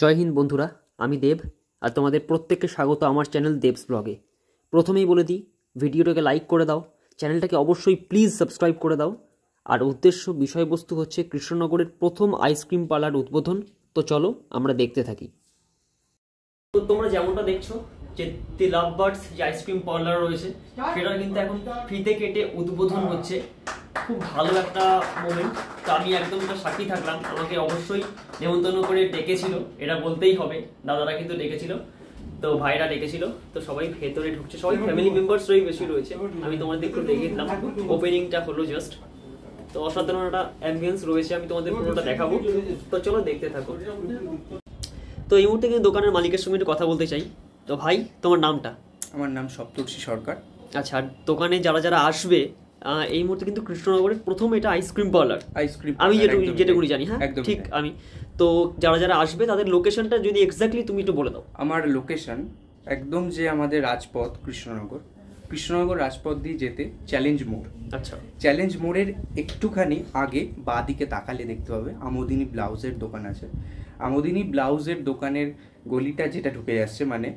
জয় হিন্দ বন্ধুরা, আমি দেব আর তোমাদের প্রত্যেককে স্বাগত আমার চ্যানেল দেবস ব্লগে। প্রথমেই বলে দিই, ভিডিওটাকে লাইক করে দাও, চ্যানেলটাকে অবশ্যই প্লিজ সাবস্ক্রাইব করে দাও। আর উদ্দেশ্য বিষয়বস্তু হচ্ছে কৃষ্ণনগরের প্রথম আইসক্রিম পার্লার উদ্বোধন। তো চলো আমরা দেখতে থাকি। তো তোমরা যেমনটা দেখছ যে দি লাভ বার্ডস যে আইসক্রিম পার্লার রয়েছে, সেটা কিন্তু এখন ফিতে কেটে উদ্বোধন হচ্ছে। খুব ভালো একটা মোমেন্ট তো আমি একদম একটা সাক্ষী থাকলাম। আমাকে অবশ্যই নেমন্তন্ন করে ডেকেছিল। এটা বলতেই হবে। দাদারা কিন্তু ডেকেছিল। তো ভাইরা ডেকেছিল। তো সবাই ভেতরে ঢুকছে। সবাই ফ্যামিলি মেম্বার্সরাই বেশি রয়েছে। আমি তোমাদের একটু দেখে দিলাম। ওপেনিংটা হলো জাস্ট তো অসাধারণ একটা অ্যাম্বিয়েন্স রয়েছে। আমি তোমাদের পুরোটা দেখাবো। তো চলো দেখতে থাকো। তো এই মুহূর্তে কিন্তু দোকানের মালিকের সঙ্গে একটু কথা বলতে চাই। তো ভাই তোমার নামটা? আমার নাম সপ্তর্ষি সরকার। আচ্ছা আর দোকানে যারা যারা আসবে এই মুহূর্তে কিন্তু কৃষ্ণনগরের প্রথম এটা আইসক্রিম পার্লার আইসক্রিম আমি যেটুকু যেটুকুনি জানি হ্যাঁ? ঠিক আমি। তো যারা যারা আসবে তাদের লোকেশনটা যদি এক্স্যাক্টলি তুমি একটু বলে দাও। আমার লোকেশন একদম যে আমাদের রাজপথ কৃষ্ণনগর। কৃষ্ণনগর রাজপথ দিয়ে যেতে চ্যালেঞ্জ মোড়। আচ্ছা। চ্যালেঞ্জ মোড়ের একটুখানি আগে বা দিকে তাকালে দেখতে হবে আমোদিনী ব্লাউজের দোকান আছে। আমোদিনী ব্লাউজের দোকানের গলিটা যেটা ঢুকে যাচ্ছে মানে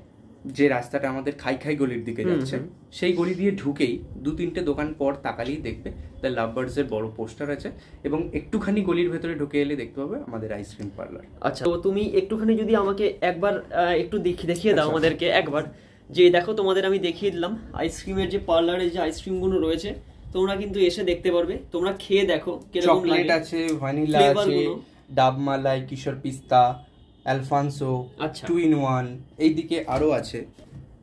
যে রাস্তাটা আমাদের খাই খাই গলির দিকে যাচ্ছে সেই গলি দিয়ে ঢুকেই দু তিনটে দোকান পর তাকালেই দেখবে দ্য লাভবার্ডস এর বড় পোস্টার আছে এবং একটুখানি গলির ভেতরে ঢুকে এলে দেখতে পাবে আমাদের আইসক্রিম পার্লার আচ্ছা তো তুমি একটুখানি যদি আমাকে একবার একটু দেখি দেখিয়ে দাও আচ্ছা। আমাদেরকে একবার। যে দেখো তোমাদের আমি দেখিয়ে দিলাম আইসক্রিমের যে পার্লারে যে আইসক্রিমগুলো রয়েছে তোমরা কিন্তু এসে দেখতে পারবে। তোমরা খেয়ে দেখো কীরকম চকলেট আছে ভ্যানিলা আছে গুলো। ডাবমালাই কিশোর পিস্তা অ্যালফানসো আচ্ছা। টু ইন ওয়ান এইদিকে আরও আছে।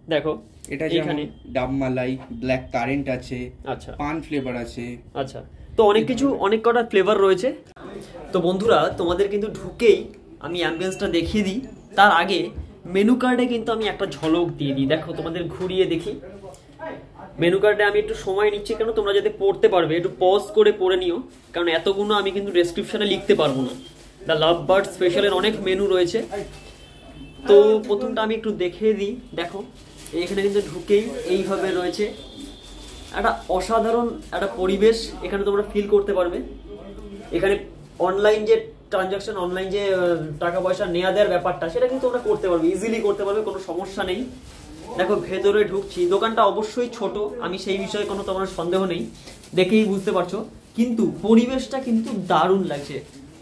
দেখো এটা যেমন ডাবমালাই ব্ল্যাক কারেন্ট আছে আচ্ছা। পান ফ্লেভার আছে। আচ্ছা। তো অনেক কিছু অনেক কটা ফ্লেভার রয়েছে। তো বন্ধুরা তোমাদের কিন্তু ঢুকেই আমি অ্যাম্বিয়েন্সটা দেখিয়ে দিই। তার আগে মেনু কার্ডে কিন্তু আমি একটা ঝলক দিয়ে দিই। দেখো তোমাদের ঘুরিয়ে দেখি। মেনু কার্ডে আমি একটু সময় নিচ্ছি কেন? তোমরা যাতে পড়তে পারবে। একটু পজ করে পড়ে নিও। কারণ এতগুলো আমি কিন্তু ডেসক্রিপশনে লিখতে পারব না। দ্য লাভ বার্ড স্পেশালের অনেক মেনু রয়েছে। তো প্রথমটা আমি একটু দেখে দিই। দেখো, এখানে কিন্তু ঢুকেই এইভাবে রয়েছে। একটা অসাধারণ একটা পরিবেশ এখানে তোমরা ফিল করতে পারবে। এখানে অনলাইন যে ট্রানজাকশন অনলাইন যে টাকা পয়সা নেওয়া দেওয়ার ব্যাপারটা, সেটা কিন্তু তোমরা করতে পারবে ইজিলি করতে পারবে, কোনো সমস্যা নেই। দেখো, ভেতরে ঢুকছি। দোকানটা অবশ্যই ছোট, আমি সেই বিষয়ে কোনো তোমার সন্দেহ নেই। দেখেই বুঝতে পারছ। কিন্তু পরিবেশটা কিন্তু দারুণ লাগছে।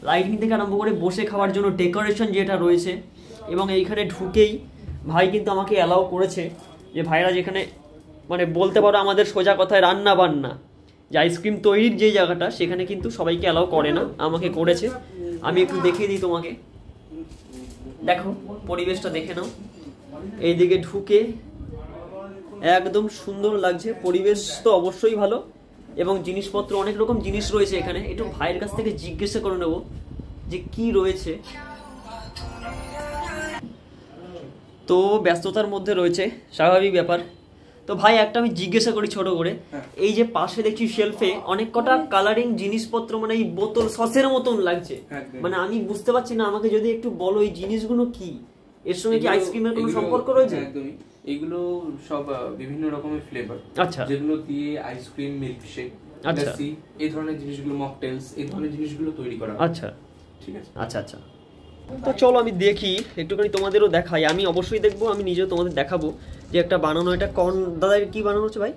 লাইটিং থেকে আরম্ভ করে বসে খাওয়ার জন্য ডেকোরেশন যেটা রয়েছে, এবং এইখানে ঢুকেই ভাই কিন্তু আমাকে অ্যালাউ করেছে যে ভাইরা যেখানে মানে বলতে পারো আমাদের সোজা কথায় রান্না বান্না, যে আইসক্রিম তৈরির যে জায়গাটা, সেখানে কিন্তু সবাইকে অ্যালাউ করে না, আমাকে করেছে। আমি একটু দেখিয়ে দিই তোমাকে। দেখো, পরিবেশটা দেখে নাও। এইদিকে ঢুকে একদম সুন্দর লাগছে। পরিবেশ তো অবশ্যই ভালো। এবং জিনিসপত্র অনেক রকম জিনিস রয়েছে এখানে। একটু ভাইয়ের কাছ থেকে জিজ্ঞাসা করে নেব যে কি রয়েছে। তো ব্যস্ততার মধ্যে রয়েছে স্বাভাবিক ব্যাপার। তো ভাই একটা আমি জিজ্ঞাসা করি ছোট করে। হ্যাঁ। এই যে পাশে দেখছি শেলফে অনেক কটা কালারিং জিনিসপত্র মানে এই বোতল সসের মতন লাগছে। মানে আমি বুঝতে পারছি না আমাকে যদি একটু বলো এই জিনিসগুলো কি? এর সঙ্গে কি আইসক্রিমের কোনো সম্পর্ক রয়েছে? হ্যাঁ, এগুলো সব বিভিন্ন রকমের ফ্লেভার আচ্ছা। যেগুলো দিয়ে আইসক্রিম মিল্কশেক আচ্ছা। লস্যি এই ধরনের জিনিসগুলো মকটেলস এই ধরনের জিনিসগুলো তৈরি করা আচ্ছা। ঠিক আছে? আচ্ছা আচ্ছা। তো চলো আমি দেখি একটুখানি তোমাদেরও দেখাই। আমি অবশ্যই দেখব আমি নিজেও তোমাদের দেখাবো যে একটা বানানো এটা কর্ন দাদা কি বানানো হচ্ছে ভাই?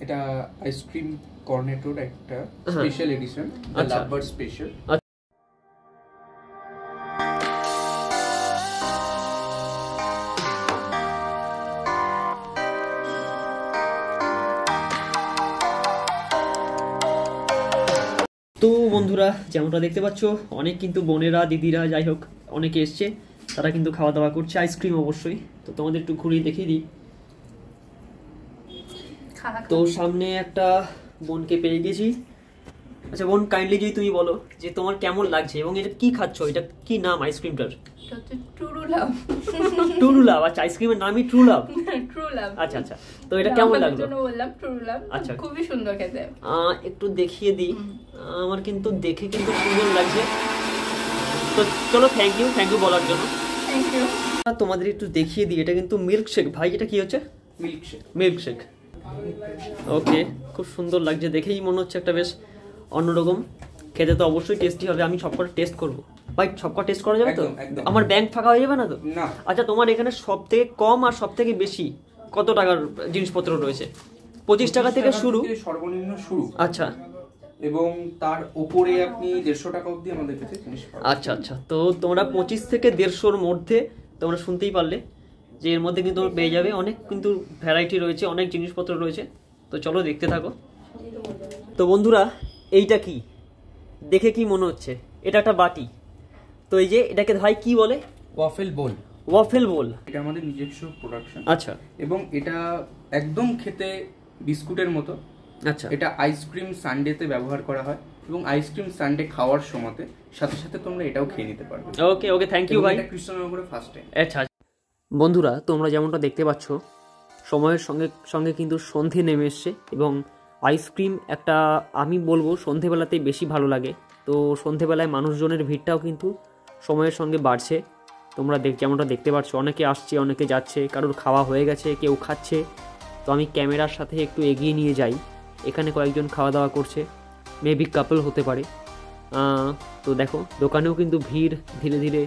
এটা আইসক্রিম কর্নেটোর একটা। স্পেশাল এডিশন আচ্ছা। লাভবার্ড স্পেশাল তো বন্ধুরা যেমনটা দেখতে পাচ্ছ অনেক কিন্তু বোনেরা দিদিরা যাই হোক অনেকে এসছে তারা কিন্তু খাওয়া দাওয়া করছে আইসক্রিম অবশ্যই। তো তোমাদের একটু ঘুরিয়ে দেখিয়ে দিই। তো সামনে একটা বোনকে পেয়ে গেছি। আচ্ছা বোন কাইন্ডলি যদি তুমি বলো যে তোমার কেমন লাগছে এবং এটা কি খাচ্ছ? এটা কি নাম আইসক্রিমটার? টুরুলাম টুরুলাভ আচ্ছা আইসক্রিমের নামই ট্রুলাভ ট্রুলাম আচ্ছা আচ্ছা। তো এটা কেমন লাগল? জন্য বললাম টুরুলাম আচ্ছা। খুবই সুন্দর খেতে। একটু দেখিয়ে দিই। আমার কিন্তু দেখে কিন্তু সুন্দর লাগছে। তো চলো থ্যাংক ইউ থ্যাংক ইউ বলার জন্য। থ্যাংক ইউ তোমাদের একটু দেখিয়ে দিই এটা কিন্তু মিল্ক শেক ভাই এটা কি হচ্ছে? মিল্কশেক মিল্ক শেক ওকে খুব সুন্দর লাগছে দেখেই মনে হচ্ছে একটা বেশ অন্যরকম। খেতে তো অবশ্যই টেস্টি হবে আমি সবকটা টেস্ট করব। ভাই সবকটা টেস্ট করা যাবে তো। আমার ব্যাংক ফাঁকা হয়ে যাবে না তো? আচ্ছা তোমার এখানে সব থেকে কম আর সব থেকে বেশি? কত টাকার জিনিসপত্র রয়েছে? পঁচিশ টাকা থেকে শুরু। সর্বনিম্ন শুরু। আচ্ছা। এবং তার উপরে আপনি দেড়শো টাকা অবধি আমাদের কাছে আচ্ছা আচ্ছা। তো তোমরা পঁচিশ থেকে দেড়শোর মধ্যে তোমরা শুনতেই পারলে যে এর মধ্যে কিন্তু পেয়ে যাবে অনেক কিন্তু ভ্যারাইটি রয়েছে অনেক জিনিসপত্র রয়েছে। তো চলো দেখতে থাকো। তো বন্ধুরা এইটা কি? দেখে কি মনে হচ্ছে? এটা একটা বাটি। তো এই যে এটাকে ভাই কি বলে? Waffle bowl waffle bowl. এটা আমাদের নিজস্ব প্রোডাকশন আচ্ছা। এবং এটা একদম খেতে বিস্কুটের মতো। আচ্ছা। এটা আইসক্রিম সানডেতে ব্যবহার করা হয় এবং আইসক্রিম সানডে খাওয়ার সময়তে সাথে সাথে তোমরা এটাও খেয়ে নিতে পারবে। ওকে ওকে থ্যাংক ইউ ভাই কৃষ্ণনগরে ফার্স্ট টাইম আচ্ছা বন্ধুরা তোমরা যেমনটা দেখতে পাচ্ছ সময়ের সঙ্গে সঙ্গে কিন্তু সন্ধে নেমে এসছে এবং আইসক্রিম একটা আমি বলব সন্ধেবেলাতেই বেশি ভালো লাগে। তো সন্ধেবেলায় মানুষজনের ভিড়টাও কিন্তু সময়ের সঙ্গে বাড়ছে। তোমরা দেখ, যেমনটা দেখতে পাচ্ছ অনেকে আসছে, অনেকে যাচ্ছে, কারোর খাওয়া হয়ে গেছে, কেউ খাচ্ছে। তো আমি ক্যামেরার সাথে একটু এগিয়ে নিয়ে যাই। এখানে কয়েকজন খাওয়া দাওয়া করছে মেবি কাপল হতে পারে। তো দেখো, দোকানেও কিন্তু ভিড় ধীরে ধীরে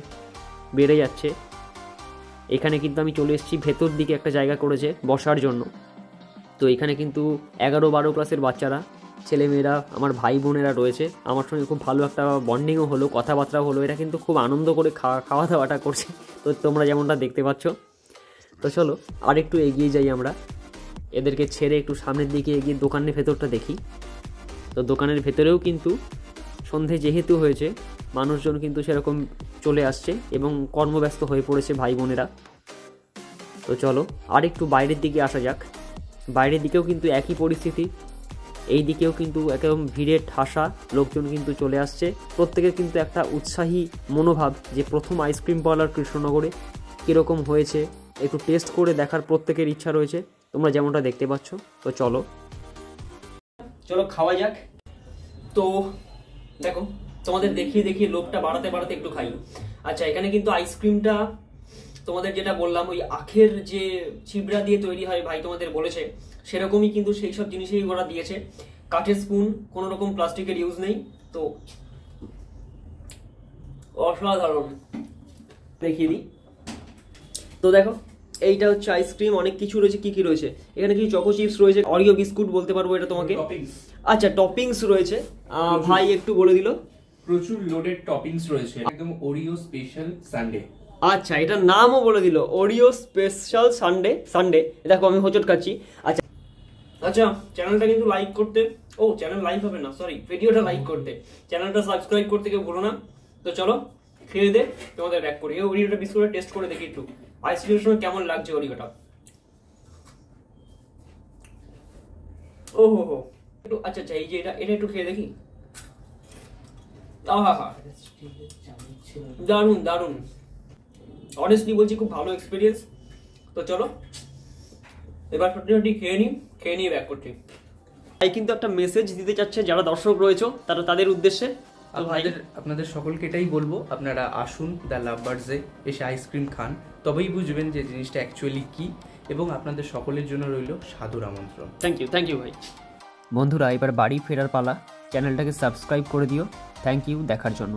বেড়ে যাচ্ছে। এখানে কিন্তু আমি চলে এসেছি, ভেতর দিকে একটা জায়গা করেছে বসার জন্য। তো এখানে কিন্তু এগারো বারো ক্লাসের বাচ্চারা ছেলেমেয়েরা, আমার ভাই বোনেরা রয়েছে। আমার সঙ্গে খুব ভালো একটা বন্ডিংও হলো, কথাবার্তাও হলো। এরা কিন্তু খুব আনন্দ করে খাওয়া খাওয়া দাওয়াটা করছে। তো তোমরা যেমনটা দেখতে পাচ্ছ। তো চলো আর একটু এগিয়ে যাই আমরা। এদেরকে ছেড়ে একটু সামনের দিকে এগিয়ে দোকানের ভেতরটা দেখি। তো দোকানের ভেতরেও কিন্তু সন্ধে যেহেতু হয়েছে, মানুষজন কিন্তু সেরকম চলে আসছে এবং কর্মব্যস্ত হয়ে পড়েছে ভাই বোনেরা। তো চলো আর একটু বাইরের দিকে আসা যাক। বাইরের দিকেও কিন্তু একই পরিস্থিতি। এই দিকেও কিন্তু একদম ভিড়ের ঠাসা, লোকজন কিন্তু চলে আসছে। প্রত্যেকের কিন্তু একটা উৎসাহী মনোভাব যে প্রথম আইসক্রিম পার্লার কৃষ্ণনগরে কীরকম হয়েছে, একটু টেস্ট করে দেখার প্রত্যেকের ইচ্ছা রয়েছে। তোমরা যেমনটা দেখতে পাচ্ছ, তো চলো। চলো খাওয়া যাক। তো দেখো, তোমাদের দেখিয়ে দেখিয়ে লোভটা বাড়াতে বাড়াতে একটু খাই। আচ্ছা এখানে কিন্তু আইসক্রিমটা তোমাদের যেটা বললাম ওই আখের যে ছিবড়া দিয়ে তৈরি হয় ভাই তোমাদের বলেছে সেরকমই কিন্তু সেই সব জিনিসই ওরা দিয়েছে। কাঠের স্পুন কোনো রকম প্লাস্টিকের ইউজ নেই তো অসাধারণ। দেখিয়ে দিই। তো দেখো এইটা হচ্ছে আইসক্রিম অনেক কিছু রয়েছে কি কি রয়েছে? এখানে কিছু চকো চিপস রয়েছে অরিও বিস্কুট বলতে পারব এটা তোমাকে। আচ্ছা টপিংস রয়েছে। ভাই একটু বলে দিল। প্রচুর লোডেড টপিংস রয়েছে। একদম ওরিও স্পেশাল সানডে আচ্ছা এটার নামও বলে দিল ওরিও স্পেশাল সানডে সানডে দেখো আমি হোচট খাচ্ছি। আচ্ছা। আচ্ছা চ্যানেলটা কিন্তু লাইক করতে। ও চ্যানেল লাইক হবে না সরি ভিডিওটা লাইক করতে। চ্যানেলটা সাবস্ক্রাইব করতে কেউ ভুলো না। তো চলো খেয়ে দে তোমাদের ব্যাক করি। এই ওরিওটা বিস্কুটটা টেস্ট করে দেখি একটু। আইসক্রিমের সময় কেমন লাগছে ওরিওটা ও হো হো। একটু আচ্ছা আচ্ছা এই যে এটা এটা একটু খেয়ে দেখি। আহা হা দারুণ দারুণ অনেস্টলি বলছি খুব ভালো এক্সপিরিয়েন্স তো চলো এবার সত্যি খেয়ে নিই খেয়ে নিয়ে ব্যাক করছি। ভাই কিন্তু একটা মেসেজ দিতে চাচ্ছে যারা দর্শক রয়েছে তারা তাদের উদ্দেশ্যে। আপনাদের আপনাদের সকলকে এটাই বলব আপনারা আসুন দ্য লাভ বার্ডসে এসে আইসক্রিম খান। তবেই বুঝবেন যে জিনিসটা অ্যাকচুয়ালি কি এবং আপনাদের সকলের জন্য রইল সাদুর আমন্ত্রণ। থ্যাংক ইউ থ্যাংক ইউ ভাই। বন্ধুরা এবার বাড়ি ফেরার পালা। চ্যানেলটাকে সাবস্ক্রাইব করে দিও। থ্যাংক ইউ দেখার জন্য।